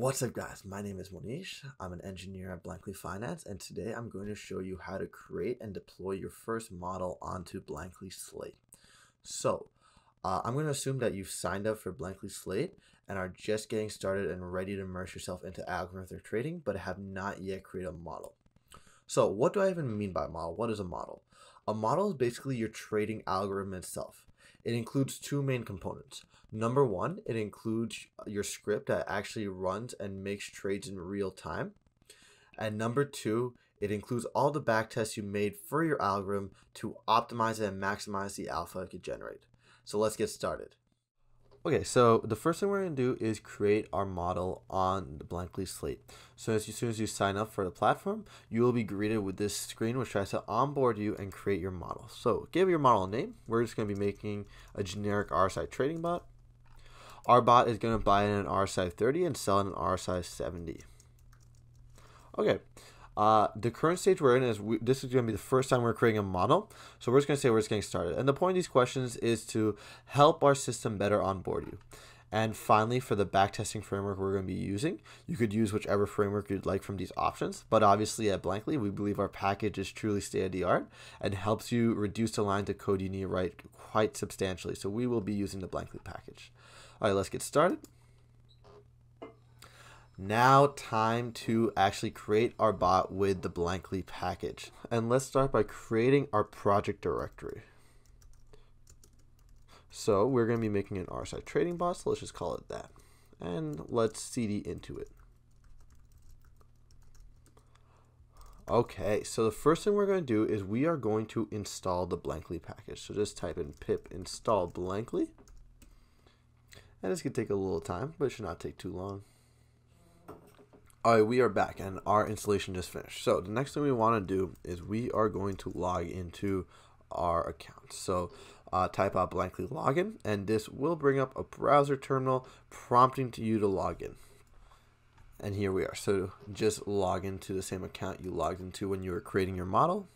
What's up guys, my name is Monish, I'm an engineer at Blankly Finance and today I'm going to show you how to create and deploy your first model onto Blankly Slate. So, uh, I'm going to assume that you've signed up for Blankly Slate and are just getting started and ready to immerse yourself into algorithmic trading but have not yet created a model. So what do I even mean by model? What is a model? A model is basically your trading algorithm itself. It includes two main components. Number one, it includes your script that actually runs and makes trades in real time. And number two, it includes all the backtests you made for your algorithm to optimize and maximize the alpha it could generate. So let's get started. Okay, so the first thing we're going to do is create our model on the Blankly Slate. So as, soon as you sign up for the platform, you will be greeted with this screen which tries to onboard you and create your model. So give your model a name. We're just going to be making a generic RSI trading bot. Our bot is going to buy in an RSI 30 and sell in an RSI 70. Okay, uh, the current stage we're in is we, this is going to be the first time we're creating a model. So we're just going to say we're just getting started. And the point of these questions is to help our system better onboard you. And finally, for the backtesting framework we're going to be using, you could use whichever framework you'd like from these options. But obviously at Blankly, we believe our package is truly state-of-the-art and helps you reduce the lines of code you need to write quite substantially. So we will be using the Blankly package. All right, let's get started. Now time to actually create our bot with the Blankly package. And let's start by creating our project directory. So we're going to be making an RSI trading bot, so let's just call it that. And let's cd into it. Okay, so the first thing we're going to do is we are going to install the Blankly package. So just type in pip install Blankly. And this could take a little time, but it should not take too long. All right, we are back and our installation just finished. So the next thing we want to do is we are going to log into our account. So uh, type out blankly login and this will bring up a browser terminal prompting to you to log in. And here we are. So just log into the same account you logged into when you were creating your model.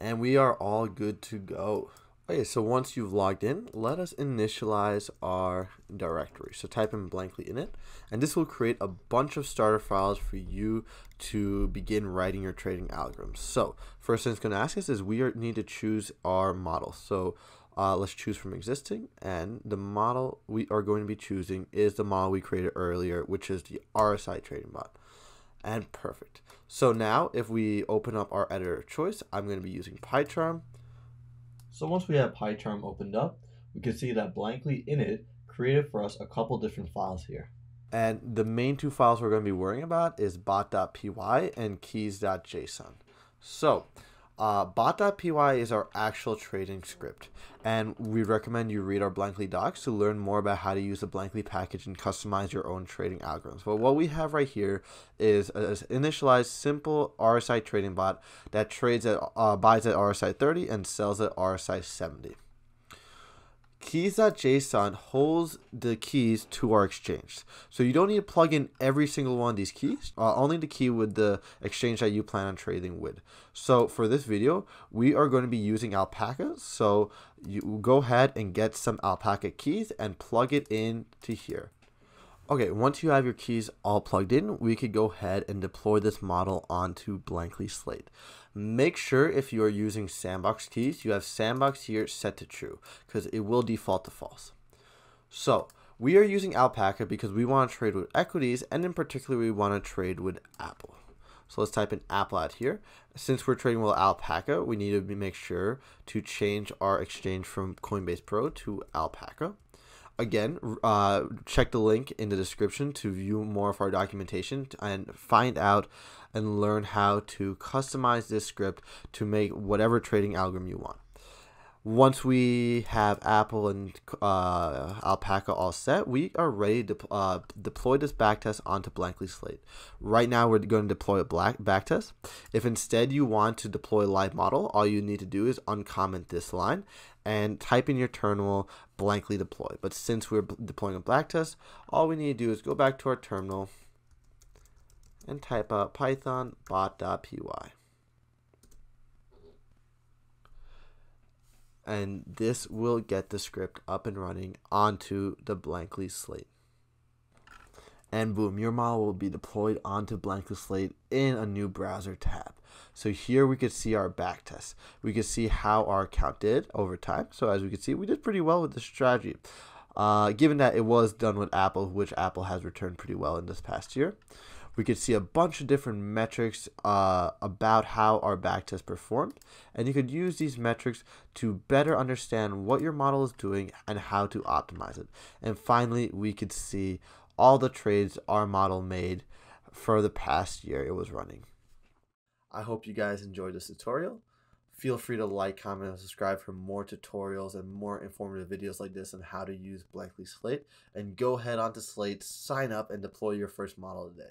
And we are all good to go. Okay, so once you've logged in, let us initialize our directory. So type in blankly init, and this will create a bunch of starter files for you to begin writing your trading algorithms. So first thing it's going to ask us is we need to choose our model. So uh, let's choose from existing, and the model we are going to be choosing is the model we created earlier, which is the RSI trading bot. And perfect. So now if we open up our editor of choice, I'm going to be using PyCharm. So once we have PyCharm opened up, we can see that blankly init created for us a couple different files here. And the main two files we're going to be worrying about is bot.py and keys.json. So uh, bot.py is our actual trading script, and we recommend you read our Blankly docs to learn more about how to use the Blankly package and customize your own trading algorithms. But what we have right here is an initialized simple RSI trading bot that trades at uh, buys at RSI 30 and sells at RSI 70 keys.json holds the keys to our exchange. So you don't need to plug in every single one of these keys, uh, only the key with the exchange that you plan on trading with. So for this video, we are going to be using Alpaca. So you go ahead and get some Alpaca keys and plug it into here. Okay, once you have your keys all plugged in, we could go ahead and deploy this model onto Blankly Slate. Make sure if you are using sandbox keys, you have sandbox here set to true because it will default to false. So we are using Alpaca because we want to trade with equities and in particular we want to trade with Apple. So let's type in Apple out here. Since we're trading with Alpaca, we need to make sure to change our exchange from Coinbase Pro to Alpaca. Again, uh, check the link in the description to view more of our documentation and find out and learn how to customize this script to make whatever trading algorithm you want. Once we have Apple and uh, Alpaca all set, we are ready to uh, deploy this backtest onto Blankly Slate. Right now, we're going to deploy a black backtest. If instead you want to deploy live model, all you need to do is uncomment this line and type in your terminal blankly deploy. But since we're deploying a backtest, all we need to do is go back to our terminal and type out python bot.py. and this will get the script up and running onto the blankly slate. and boom, your model will be deployed onto Blankly Slate in a new browser tab. So here we could see our backtest. We could see how our account did over time. So as we can see, we did pretty well with this strategy. Uh, given that it was done with Apple, which Apple has returned pretty well in this past year. We could see a bunch of different metrics uh, about how our backtest performed, and you could use these metrics to better understand what your model is doing and how to optimize it. And finally, we could see all the trades our model made for the past year it was running. I hope you guys enjoyed this tutorial. Feel free to like, comment, and subscribe for more tutorials and more informative videos like this on how to use Blankly Slate. And go ahead onto Slate, sign up, and deploy your first model today.